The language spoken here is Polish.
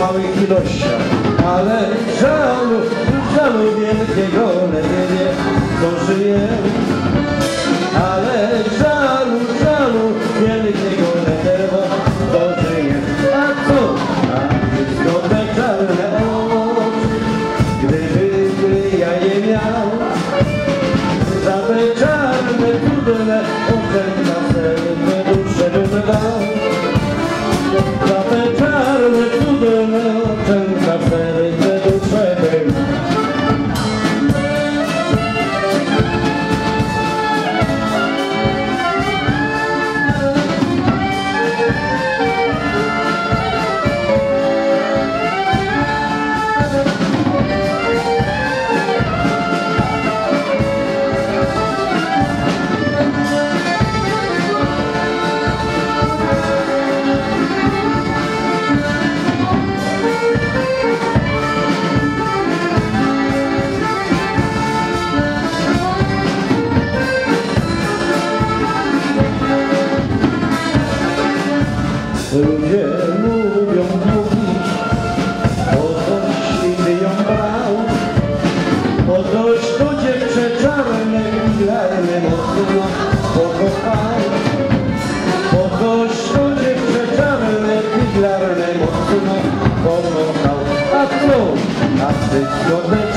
małych ilościach, ale żalu, żalu wielkiego to żyję. Ale żalu, żalu wielkiego lepiej to żyję. A co? A wszystko te czarne oczy, gdyby ja je miał, za te czarne, trudne oczęta serce duszę bym dał. Ludzie lubią mówić o coś ją brał. O coś to dziewczę czarne pokochał O coś to dziewczę czarne Pilarne mocno pokochał. A co? A